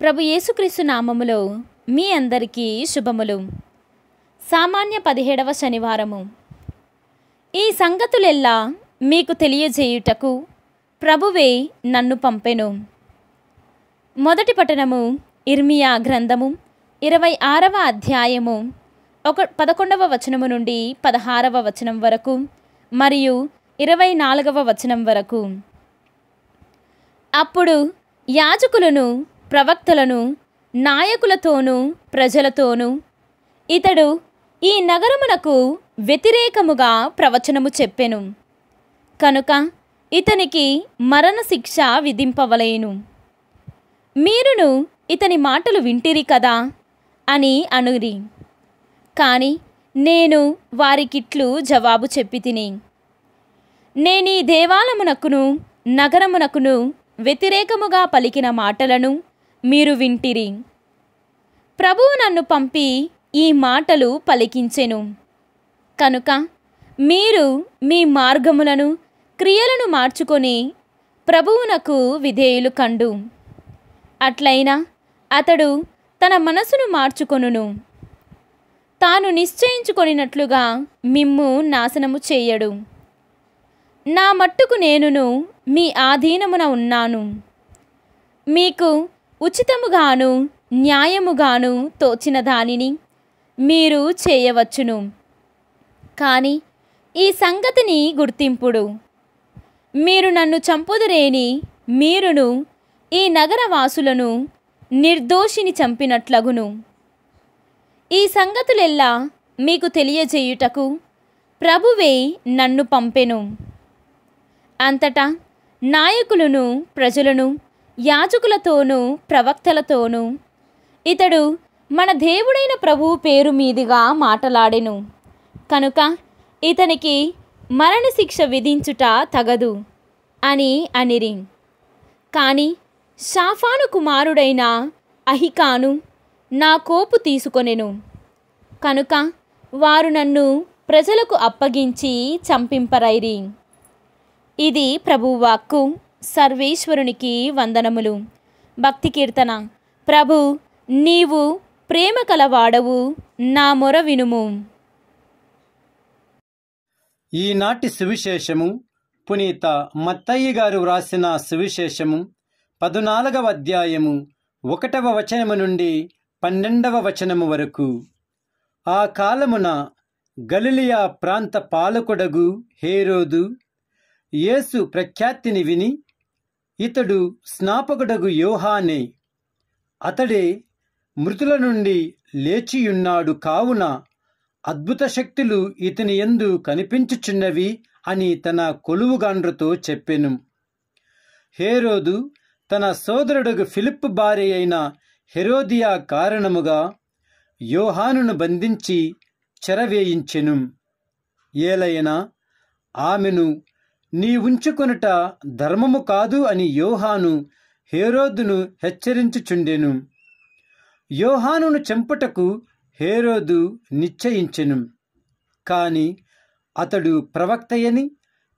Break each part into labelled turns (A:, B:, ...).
A: ప్రభు యేసుక్రీస్తు నామములో మీ అందరికీ శుభములు. సామాన్య పదిహేడవ శనివారము. ఈ సంగతులెల్లా మీకు తెలియజేయుటకు ప్రభువే నన్ను పంపెను. మొదటి పట్టణము ఇర్మియా గ్రంథము ఇరవై ఆరవ అధ్యాయము ఒక పదకొండవ వచనము నుండి పదహారవ వచనం వరకు మరియు ఇరవై నాలుగవ వచనం వరకు. అప్పుడు యాజకులను ప్రవక్తలను నాయకులతోనూ ప్రజలతోనూ. ఇతడు ఈ నగరమునకు వ్యతిరేకముగా ప్రవచనము చెప్పెను. కనుక ఇతనికి మరణశిక్ష విధింపవలేను. మీరును ఇతని మాటలు వింటిరి కదా అని అనురి. కాని నేను వారికిట్లు జవాబు చెప్పి తిని నేనీ దేవాలమునకును నగరమునకును వ్యతిరేకముగా పలికిన మాటలను మీరు వింటిరి. ప్రభువు నన్ను పంపి ఈ మాటలు పలికించెను. కనుక మీరు మీ మార్గములను క్రియలను మార్చుకొని ప్రభువునకు విధేయులు కండు. అట్లయినా అతడు తన మనసును మార్చుకొనును. తాను నిశ్చయించుకొనినట్లుగా మిమ్ము నాశనము చేయడు. నా మట్టుకు నేనును మీ ఆధీనమున ఉన్నాను. మీకు ఉచితముగాను న్యాయముగాను తోచిన దానిని మీరు చేయవచ్చును. కానీ ఈ సంగతిని గుర్తింపుడు. మీరు నన్ను చంపుదురేని మీరును ఈ నగరవాసులను నిర్దోషిని చంపినట్లగును. ఈ సంగతులెల్లా మీకు తెలియజేయుటకు ప్రభువే నన్ను పంపెను. అంతటా నాయకులను ప్రజలను యాజకులతోనూ ప్రవక్తలతోనూ ఇతడు మన దేవుడైన ప్రభువు పేరు మీదుగా మాటలాడెను. కనుక ఇతనికి మరణశిక్ష విధించుట తగదు అని అనిరి. కానీ షాఫాను కుమారుడైన అహికాను నా కోపు తీసుకొనెను. కనుక వారు నన్ను ప్రజలకు అప్పగించి చంపింపరైరి. ఇది ప్రభువాక్కు సర్వేశ్వరునికి వందనములు. భక్తి కీర్తన. ప్రభు నీవు ప్రేమ కలవాడవు నా మొర వినుము.
B: ఈనాటి సువిశేషము పునీత మత్తయ్య గారు వ్రాసిన సువిశేషము పదునాలుగవ అధ్యాయము ఒకటవ వచనము నుండి పన్నెండవ వచనము వరకు. ఆ కాలమున గలిలియా ప్రాంత పాలకుడగు హేరోదు యేసు ప్రఖ్యాతిని విని ఇతడు స్నాపకుడగు యోహానే అతడే మృతుల నుండి లేచియున్నాడు కావున అద్భుత శక్తులు ఇతని ఎందు కనిపించుచున్నవి అని తన కొలువుగాండ్రతో చెప్పెను. హేరోదు తన సోదరుడుగు ఫిలిప్ భార్య అయిన హెరోదియా కారణముగా యోహానును బంధించి చెరవేయించెను. ఏలైనా ఆమెను నీ ఉంచుకొనుట ధర్మము కాదు అని యోహాను హేరోదును హెచ్చరించుచుండెను. యోహానును చెంపుటకు హేరోదు నిశ్చయించెను. కాని అతడు ప్రవక్తయని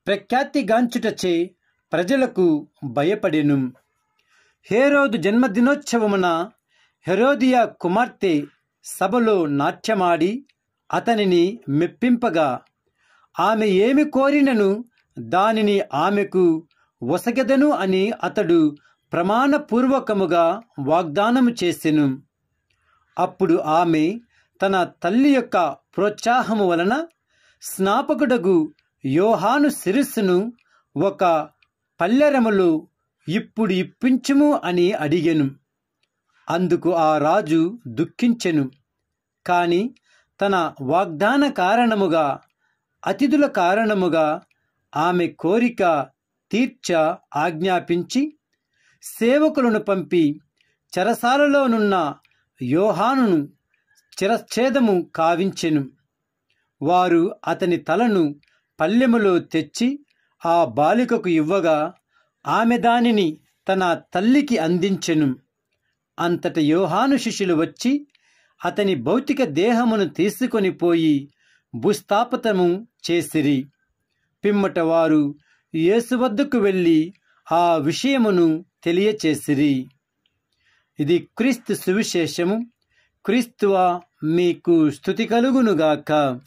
B: ప్రఖ్యాతిగాంచుటచే ప్రజలకు భయపడెను. హేరోదు జన్మదినోత్సవమున హెరోదియా కుమార్తె సభలో నాట్యమాడి అతనిని మెప్పింపగా ఆమె ఏమి కోరినను దానిని ఆమెకు వసగెదను అని అతడు ప్రమాణపూర్వకముగా వాగ్దానము చేసెను. అప్పుడు ఆమె తన తల్లి యొక్క ప్రోత్సాహము వలన స్నాపకుడగు యోహాను శిరస్సును ఒక పల్లెరములో ఇప్పుడు ఇప్పించుము అని అడిగెను. అందుకు ఆ రాజు దుఃఖించెను. కాని తన వాగ్దాన కారణముగా అతిథుల కారణముగా ఆమె కోరిక తీర్చ ఆజ్ఞాపించి సేవకులను పంపి చెరసాలలోనున్న యోహానును చిరచ్ఛేదము కావించెను. వారు అతని తలను పల్లెములో తెచ్చి ఆ బాలికకు ఇవ్వగా ఆమె దానిని తన తల్లికి అందించెను. అంతట యోహాను శిష్యులు వచ్చి అతని భౌతిక దేహమును తీసుకొని పోయి భూస్థాపితము చేసిరి. పిమ్మట వారు యేసు వద్దకు వెళ్ళి ఆ విషయమును తెలియచేసిరి. ఇది క్రీస్తు సువిశేషము. క్రీస్తువ మీకు స్థుతి కలుగునుగాక.